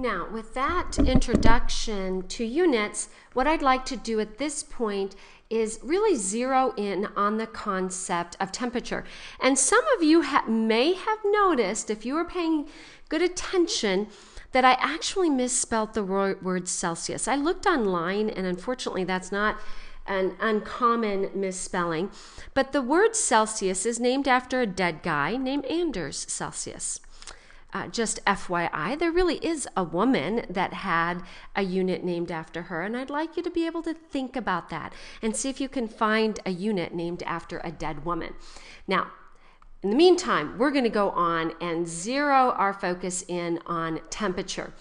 Now, with that introduction to units, what I'd like to do at this point is really zero in on the concept of temperature. And some of you ha- may have noticed, if you were paying good attention, that I actually misspelled the word Celsius. I looked online, and unfortunately, that's not an uncommon misspelling. But the word Celsius is named after a dead guy named Anders Celsius. Uh, just FYI, there really is a woman that had a unit named after her, and I'd like you to be able to think about that and see if you can find a unit named after a dead woman. Now, in the meantime, we're going to go on and zero our focus in on temperature.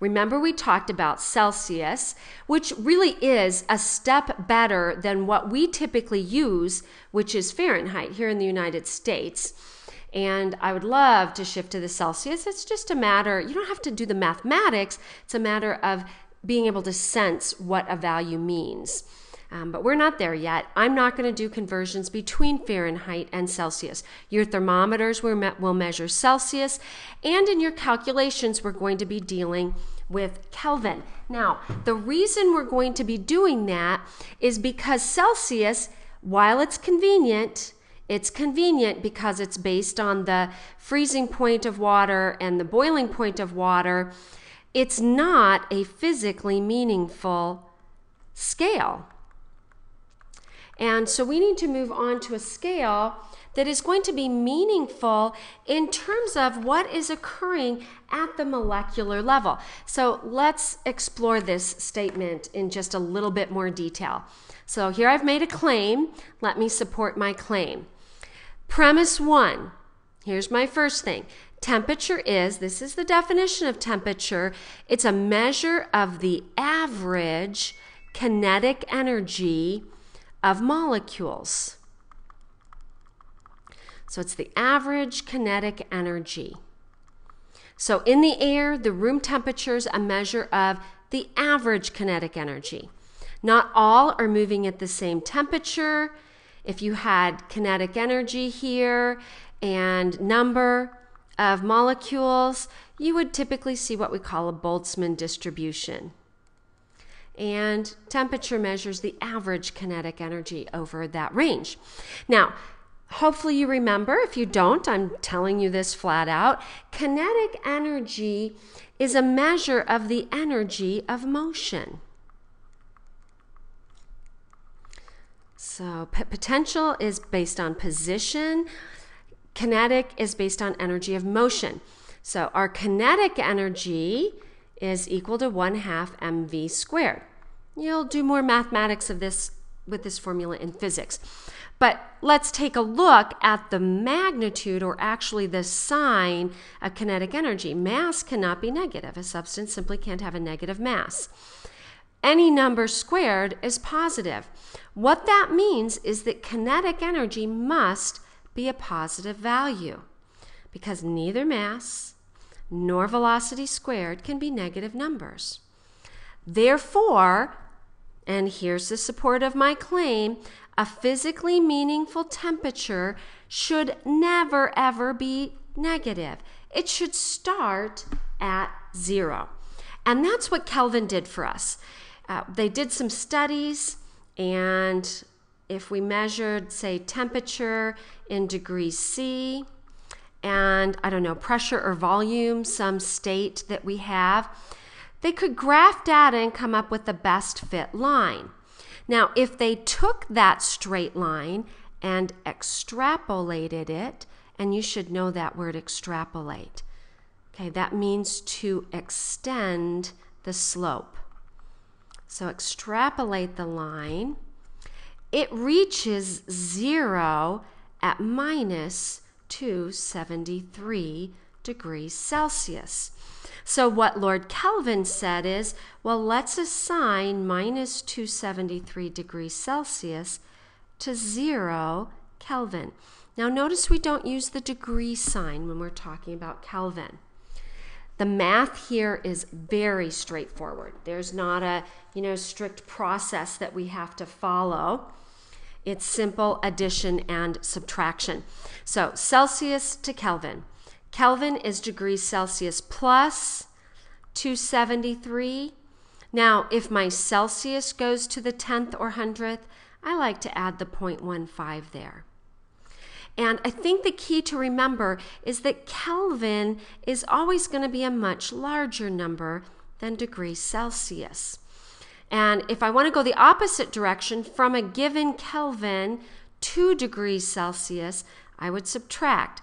Remember, we talked about Celsius, which really is a step better than what we typically use, which is Fahrenheit here in the United States. And I would love to shift to the Celsius. It's just a matter, you don't have to do the mathematics, it's a matter of being able to sense what a value means. Um, but we're not there yet. I'm not going to do conversions between Fahrenheit and Celsius. Your thermometers will, me- will measure Celsius, and in your calculations, we're going to be dealing with Kelvin. Now, the reason we're going to be doing that is because Celsius, while it's convenient, it's convenient because it's based on the freezing point of water and the boiling point of water. It's not a physically meaningful scale. And so we need to move on to a scale that is going to be meaningful in terms of what is occurring at the molecular level. So let's explore this statement in just a little bit more detail. So here I've made a claim. Let me support my claim. Premise one here's my first thing temperature is this is the definition of temperature it's a measure of the average kinetic energy of molecules. So it's the average kinetic energy. So in the air, the room temperature is a measure of the average kinetic energy. Not all are moving at the same temperature if you had kinetic energy here and number of molecules, you would typically see what we call a Boltzmann distribution. And temperature measures the average kinetic energy over that range. Now, hopefully you remember. If you don't, I'm telling you this flat out. Kinetic energy is a measure of the energy of motion. So, p- potential is based on position, kinetic is based on energy of motion. So, our kinetic energy is equal to 1 half mv squared. You'll do more mathematics of this with this formula in physics. But let's take a look at the magnitude or actually the sign of kinetic energy. Mass cannot be negative. A substance simply can't have a negative mass. Any number squared is positive. What that means is that kinetic energy must be a positive value because neither mass nor velocity squared can be negative numbers. Therefore, and here's the support of my claim, a physically meaningful temperature should never ever be negative. It should start at zero. And that's what Kelvin did for us. Uh, they did some studies and if we measured, say, temperature in degrees C, and I don't know, pressure or volume, some state that we have, they could graph data and come up with the best fit line. Now, if they took that straight line and extrapolated it, and you should know that word extrapolate, okay, that means to extend the slope. So extrapolate the line. It reaches zero at minus 273 degrees Celsius. So, what Lord Kelvin said is, well, let's assign minus 273 degrees Celsius to zero Kelvin. Now, notice we don't use the degree sign when we're talking about Kelvin. The math here is very straightforward. There's not a, you know, strict process that we have to follow. It's simple addition and subtraction. So Celsius to Kelvin. Kelvin is degrees Celsius plus 273. Now, if my Celsius goes to the tenth or hundredth, I like to add the 0.15 there. And I think the key to remember is that Kelvin is always going to be a much larger number than degrees Celsius. And if I want to go the opposite direction from a given Kelvin to degrees Celsius, I would subtract.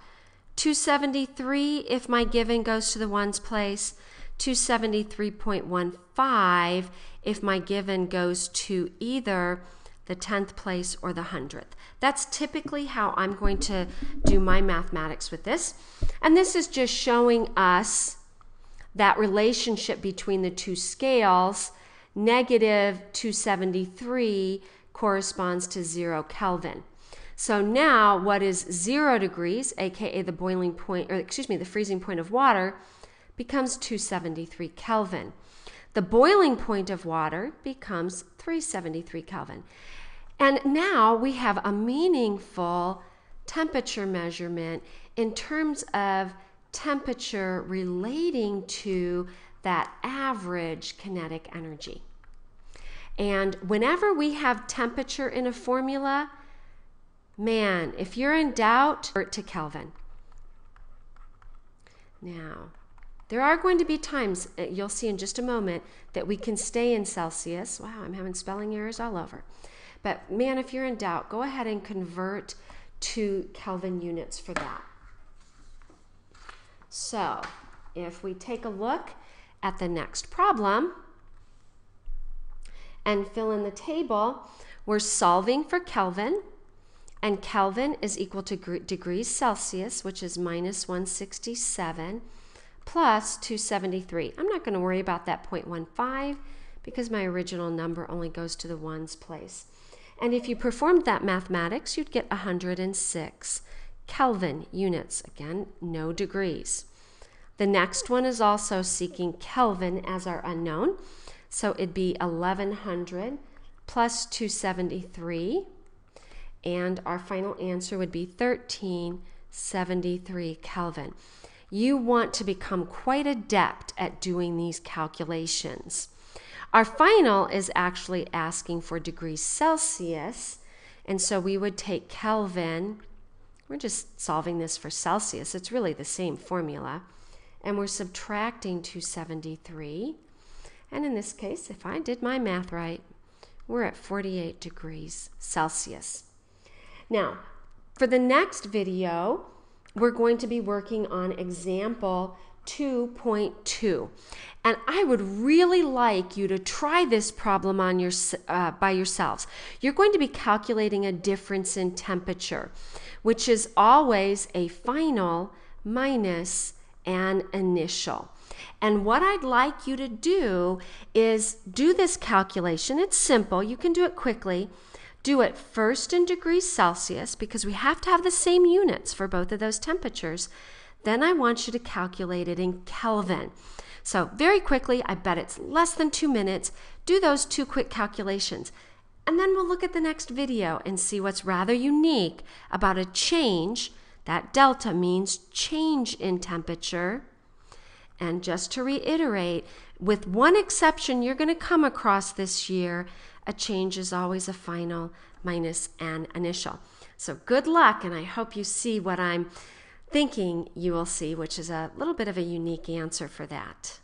273 if my given goes to the ones place, 273.15 if my given goes to either the 10th place or the 100th. That's typically how I'm going to do my mathematics with this. And this is just showing us that relationship between the two scales. Negative 273 corresponds to 0 Kelvin. So now what is 0 degrees, aka the boiling point, or excuse me, the freezing point of water, becomes 273 Kelvin. The boiling point of water becomes 373 Kelvin. And now we have a meaningful temperature measurement in terms of temperature relating to that average kinetic energy. And whenever we have temperature in a formula, man, if you're in doubt, revert to Kelvin. Now, there are going to be times, uh, you'll see in just a moment, that we can stay in Celsius. Wow, I'm having spelling errors all over. But man, if you're in doubt, go ahead and convert to Kelvin units for that. So, if we take a look at the next problem and fill in the table, we're solving for Kelvin, and Kelvin is equal to degrees Celsius, which is minus 167 plus 273. I'm not going to worry about that 0.15 because my original number only goes to the ones place. And if you performed that mathematics, you'd get 106 Kelvin units. Again, no degrees. The next one is also seeking Kelvin as our unknown. So it'd be 1100 plus 273. And our final answer would be 1373 Kelvin you want to become quite adept at doing these calculations. Our final is actually asking for degrees Celsius, and so we would take Kelvin. We're just solving this for Celsius. It's really the same formula. And we're subtracting 273. And in this case, if I did my math right, we're at 48 degrees Celsius. Now, for the next video, we're going to be working on example 2.2. And I would really like you to try this problem on your, uh, by yourselves. You're going to be calculating a difference in temperature, which is always a final minus an initial. And what I'd like you to do is do this calculation. It's simple, you can do it quickly. Do it first in degrees Celsius because we have to have the same units for both of those temperatures. Then I want you to calculate it in Kelvin. So, very quickly, I bet it's less than two minutes. Do those two quick calculations. And then we'll look at the next video and see what's rather unique about a change. That delta means change in temperature. And just to reiterate, with one exception you're going to come across this year, a change is always a final minus an initial. So good luck, and I hope you see what I'm thinking you will see, which is a little bit of a unique answer for that.